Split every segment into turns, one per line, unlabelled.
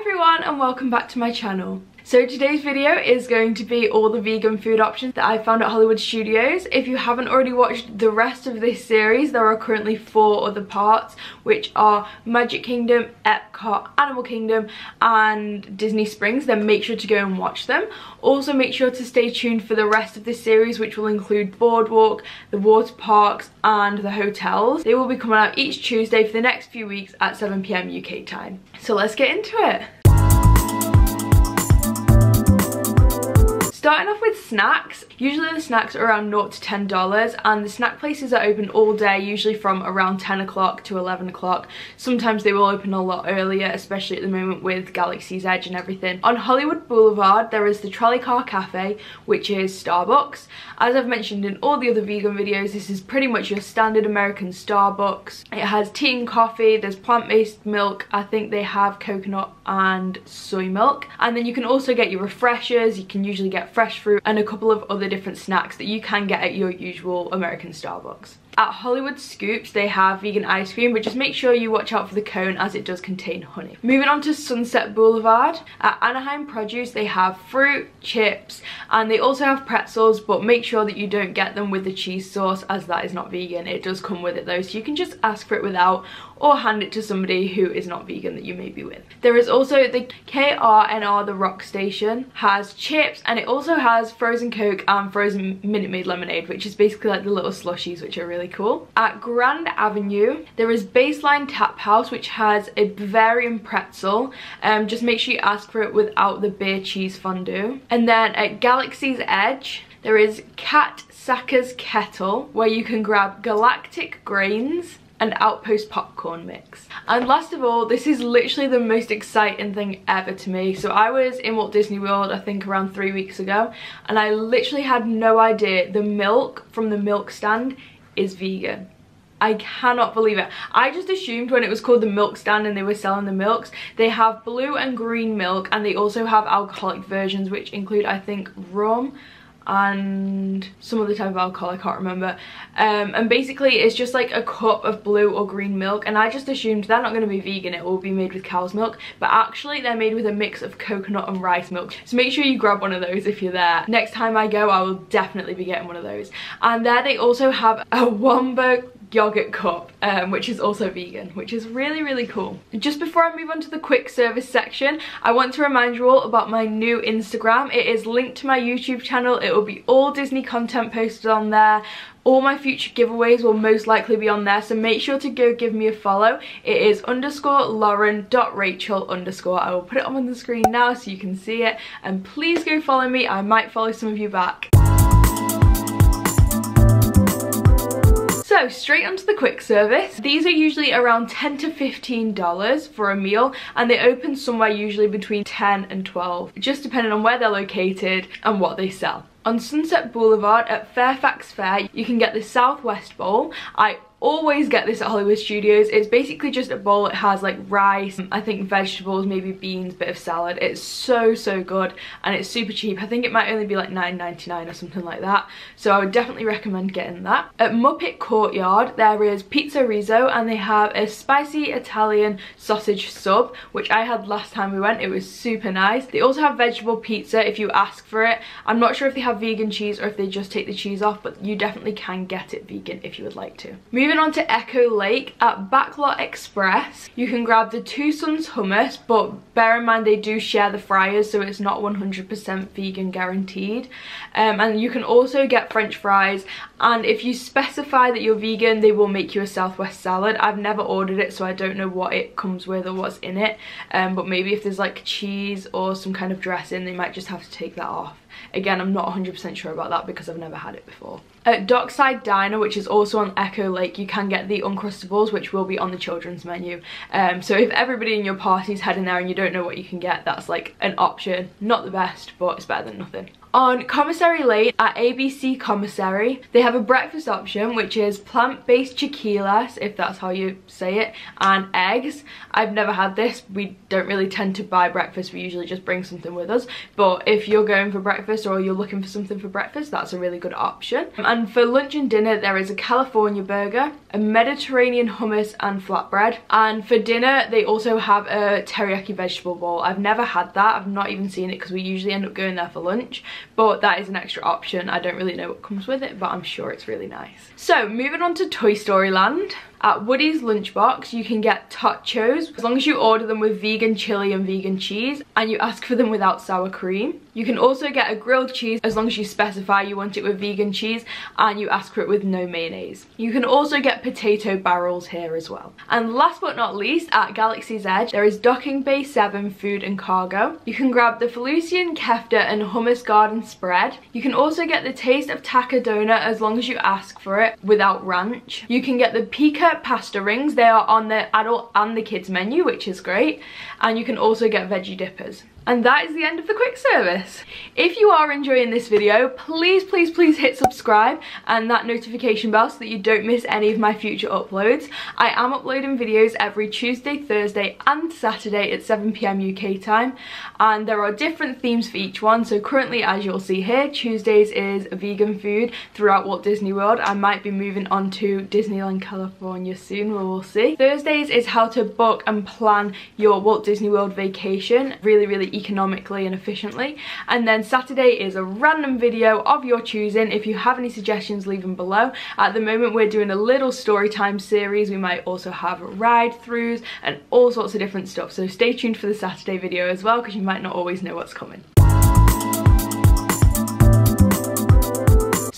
everyone and welcome back to my channel. So today's video is going to be all the vegan food options that I found at Hollywood Studios. If you haven't already watched the rest of this series, there are currently four other parts, which are Magic Kingdom, Epcot, Animal Kingdom, and Disney Springs. Then make sure to go and watch them. Also make sure to stay tuned for the rest of this series, which will include Boardwalk, the water parks, and the hotels. They will be coming out each Tuesday for the next few weeks at 7pm UK time. So let's get into it. Starting off with snacks, usually the snacks are around 0 to $10 and the snack places are open all day, usually from around 10 o'clock to 11 o'clock. Sometimes they will open a lot earlier, especially at the moment with Galaxy's Edge and everything. On Hollywood Boulevard, there is the Trolley Car Cafe, which is Starbucks. As I've mentioned in all the other vegan videos, this is pretty much your standard American Starbucks. It has tea and coffee, there's plant-based milk, I think they have coconut and soy milk. And then you can also get your refreshers, you can usually get fresh fruit and a couple of other different snacks that you can get at your usual American Starbucks. At Hollywood Scoops, they have vegan ice cream, but just make sure you watch out for the cone as it does contain honey. Moving on to Sunset Boulevard, at Anaheim Produce, they have fruit, chips, and they also have pretzels, but make sure that you don't get them with the cheese sauce as that is not vegan. It does come with it though, so you can just ask for it without or hand it to somebody who is not vegan that you may be with. There is also the KRNR, the rock station, has chips and it also has frozen Coke and frozen Minute Maid lemonade, which is basically like the little slushies, which are really cool. At Grand Avenue, there is Baseline Tap House, which has a Bavarian pretzel. Um, just make sure you ask for it without the beer cheese fondue. And then at Galaxy's Edge, there is Kat Saka's Kettle, where you can grab galactic grains, and Outpost popcorn mix. And last of all, this is literally the most exciting thing ever to me. So I was in Walt Disney World, I think around three weeks ago, and I literally had no idea the milk from the milk stand is vegan. I cannot believe it. I just assumed when it was called the milk stand and they were selling the milks, they have blue and green milk and they also have alcoholic versions which include I think rum and some other type of alcohol I can't remember. Um, and basically it's just like a cup of blue or green milk and I just assumed they're not going to be vegan it will be made with cow's milk but actually they're made with a mix of coconut and rice milk. So make sure you grab one of those if you're there. Next time I go I will definitely be getting one of those. And there they also have a Wombo yogurt cup um, which is also vegan which is really really cool. Just before I move on to the quick service section I want to remind you all about my new Instagram. It is linked to my YouTube channel. It will be all Disney content posted on there. All my future giveaways will most likely be on there so make sure to go give me a follow. It is underscore lauryn dot rachel underscore. I will put it on the screen now so you can see it. And please go follow me. I might follow some of you back So straight onto the quick service. These are usually around 10 to $15 for a meal and they open somewhere usually between 10 and 12, just depending on where they're located and what they sell. On Sunset Boulevard at Fairfax Fare, you can get the Southwest Bowl. I always get this at Hollywood Studios. It's basically just a bowl. It has like rice, I think vegetables, maybe beans, bit of salad. It's so, so good and it's super cheap. I think it might only be like $9.99 or something like that. So I would definitely recommend getting that. At Muppet Courtyard, there is Pizzerizzo and they have a spicy Italian sausage sub, which I had last time we went. It was super nice. They also have vegetable pizza if you ask for it. I'm not sure if they have vegan cheese or if they just take the cheese off, but you definitely can get it vegan if you would like to. Moving Moving on to Echo Lake at Backlot Express, you can grab the Two Sons hummus, but bear in mind they do share the fryers, so it's not 100% vegan guaranteed. Um, and you can also get french fries, and if you specify that you're vegan, they will make you a Southwest salad. I've never ordered it, so I don't know what it comes with or what's in it, um, but maybe if there's like cheese or some kind of dressing, they might just have to take that off. Again, I'm not 100% sure about that because I've never had it before. At Dockside Diner, which is also on Echo Lake, you can get the Uncrustables, which will be on the children's menu. Um, so if everybody in your party is heading there and you don't know what you can get, that's like an option. Not the best, but it's better than nothing. On Commissary Lane at ABC Commissary, they have a breakfast option which is plant-based chiquilas, if that's how you say it, and eggs. I've never had this. We don't really tend to buy breakfast. We usually just bring something with us. But if you're going for breakfast or you're looking for something for breakfast, that's a really good option. And And for lunch and dinner, there is a California burger, a Mediterranean hummus and flatbread. And for dinner, they also have a teriyaki vegetable bowl. I've never had that. I've not even seen it because we usually end up going there for lunch. But that is an extra option. I don't really know what comes with it, but I'm sure it's really nice. So moving on to Toy Story Land. At Woody's Lunchbox, you can get totchos as long as you order them with vegan chili and vegan cheese and you ask for them without sour cream. You can also get a grilled cheese as long as you specify you want it with vegan cheese and you ask for it with no mayonnaise. You can also get potato barrels here as well. And last but not least, at Galaxy's Edge, there is Docking Bay 7 Food and Cargo. You can grab the Felucian Kefta and Hummus Garden spread. You can also get the Taste of Takodana as long as you ask for it without ranch. You can get the Pasta rings. They are on the adult and the kids menu, which is great. And you can also get veggie dippers. And that is the end of the quick service. If you are enjoying this video, please, please, please hit subscribe and that notification bell so that you don't miss any of my future uploads. I am uploading videos every Tuesday, Thursday and Saturday at 7pm UK time. And there are different themes for each one. So currently, as you'll see here, Tuesdays is vegan food throughout Walt Disney World. I might be moving on to Disneyland California soon, we'll see. Thursdays is how to book and plan your Walt Disney World vacation. Really, really economically and efficiently. And then Saturday is a random video of your choosing. If you have any suggestions, leave them below. At the moment, we're doing a little story time series. We might also have ride-throughs and all sorts of different stuff. So stay tuned for the Saturday video as well because you might not always know what's coming.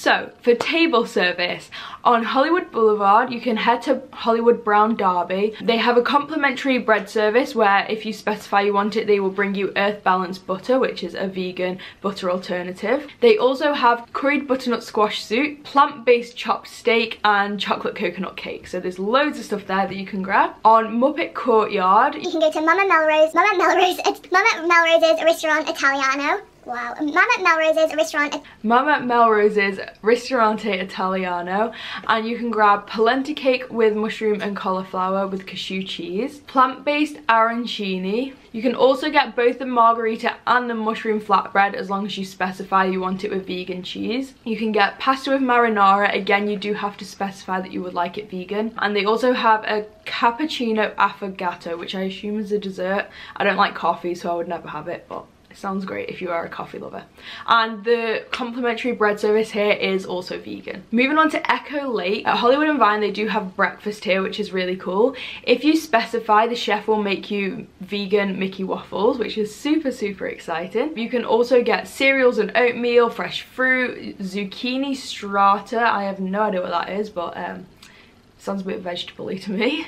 So, for table service, on Hollywood Boulevard, you can head to Hollywood Brown Derby. They have a complimentary bread service where if you specify you want it, they will bring you Earth Balance butter, which is a vegan butter alternative. They also have curried butternut squash soup, plant-based chopped steak, and chocolate coconut cake. So there's loads of stuff there that you can grab. On Muppet Courtyard,
you can go to Mama Melrose, Mama Melrose, Mama Melrose's Restaurant Italiano. Wow. Um, Mama Melrose's restaurant.
Mama Melrose's Ristorante Italiano. And you can grab polenta cake with mushroom and cauliflower with cashew cheese. Plant-based arancini. You can also get both the margarita and the mushroom flatbread as long as you specify you want it with vegan cheese. You can get pasta with marinara. Again, you do have to specify that you would like it vegan. And they also have a cappuccino affogato, which I assume is a dessert. I don't like coffee, so I would never have it, but sounds great if you are a coffee lover. And the complimentary bread service here is also vegan. Moving on to Echo Lake. At Hollywood and Vine, they do have breakfast here, which is really cool. If you specify, the chef will make you vegan Mickey waffles, which is super, super exciting. You can also get cereals and oatmeal, fresh fruit, zucchini strata. I have no idea what that is, but um, sounds a bit vegetable to me.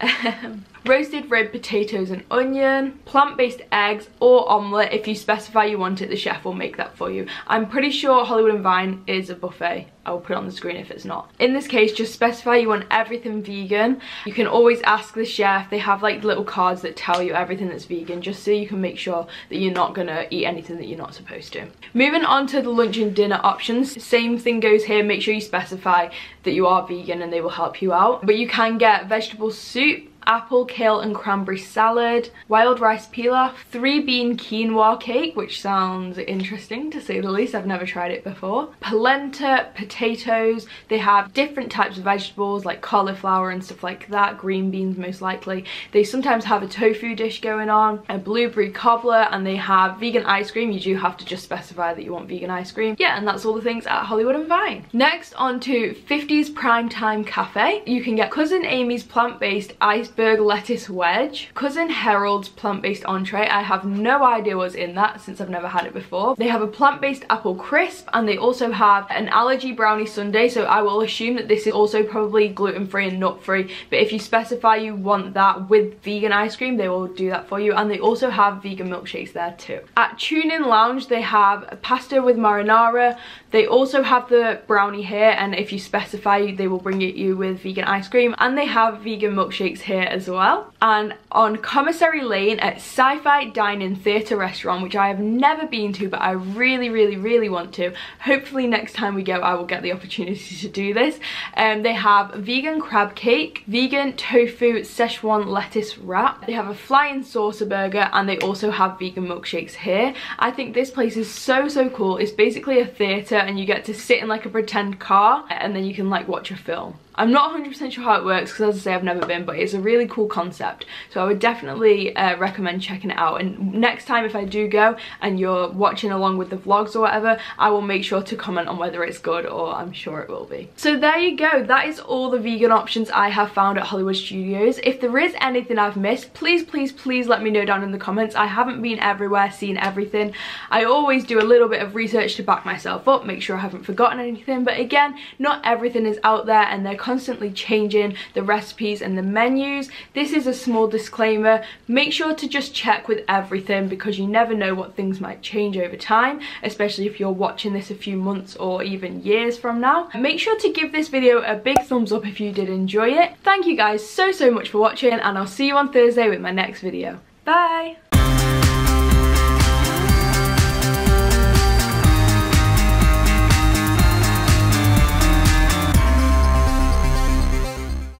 Roasted red potatoes and onion, plant-based eggs or omelette. If you specify you want it, the chef will make that for you. I'm pretty sure Hollywood and Vine is a buffet. I'll put it on the screen if it's not. In this case, just specify you want everything vegan. You can always ask the chef. They have like little cards that tell you everything that's vegan just so you can make sure that you're not gonna eat anything that you're not supposed to. Moving on to the lunch and dinner options. Same thing goes here. Make sure you specify that you are vegan and they will help you out. But you can get vegetable soup, apple, kale and cranberry salad, wild rice pilaf, three bean quinoa cake, which sounds interesting to say the least. I've never tried it before. Polenta, potatoes. They have different types of vegetables like cauliflower and stuff like that, green beans most likely. They sometimes have a tofu dish going on, a blueberry cobbler, and they have vegan ice cream. You do have to just specify that you want vegan ice cream. Yeah, and that's all the things at Hollywood and Vine. Next on to 50s Primetime Cafe. You can get Cousin Amy's plant-based ice iceberg lettuce wedge, Cousin Harold's plant-based entree. I have no idea what's in that since I've never had it before. They have a plant-based apple crisp and they also have an allergy brownie sundae. So I will assume that this is also probably gluten-free and nut-free. But if you specify you want that with vegan ice cream, they will do that for you. And they also have vegan milkshakes there too. At Tune In Lounge, they have a pasta with marinara. They also have the brownie here. And if you specify, they will bring it you with vegan ice cream. And they have vegan milkshakes here here as well. And on Commissary Lane at Sci-Fi Dine-In Theatre Restaurant, which I have never been to, but I really, really, really want to. Hopefully next time we go, I will get the opportunity to do this. Um, they have vegan crab cake, vegan tofu Szechuan lettuce wrap. They have a flying saucer burger and they also have vegan milkshakes here. I think this place is so, so cool. It's basically a theatre and you get to sit in like a pretend car and then you can like watch a film. I'm not 100% sure how it works because as I say I've never been but it's a really cool concept so I would definitely uh, recommend checking it out and next time if I do go and you're watching along with the vlogs or whatever I will make sure to comment on whether it's good or I'm sure it will be. So there you go that is all the vegan options I have found at Hollywood Studios. If there is anything I've missed please please please let me know down in the comments. I haven't been everywhere seen everything. I always do a little bit of research to back myself up make sure I haven't forgotten anything but again not everything is out there and they're constantly changing the recipes and the menus. This is a small disclaimer. Make sure to just check with everything because you never know what things might change over time, especially if you're watching this a few months or even years from now. Make sure to give this video a big thumbs up if you did enjoy it. Thank you guys so, so much for watching and I'll see you on Thursday with my next video. Bye!